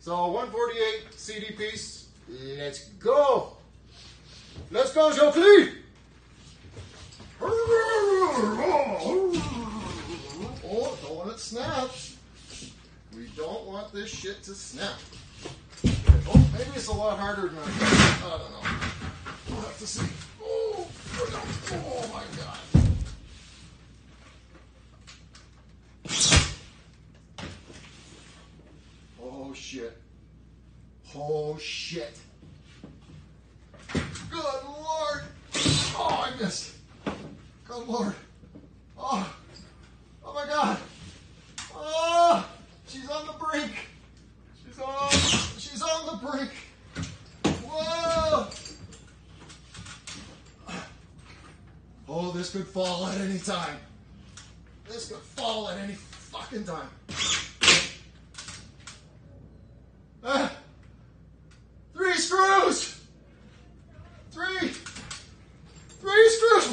So 148 CD piece. Let's go. Let's go, Jockey. Oh, don't want it snaps. We don't want this shit to snap. Oh, maybe it's a lot harder than I thought. I don't know. We'll have to see. Oh shit. Oh shit. Good lord. Oh, I missed. Good lord. Oh. Oh my god. Oh, she's on the brink. She's on. She's on the brink. Whoa. Oh, this could fall at any time. This could fall at any fucking time. Ah. Three screws! Three! Three screws!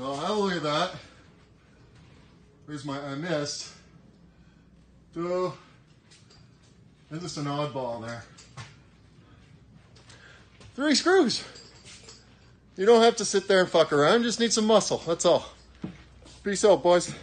So look at that. There's my I missed. Two. There's just an oddball there. Three screws. You don't have to sit there and fuck around. You just need some muscle. That's all. Peace out, boys.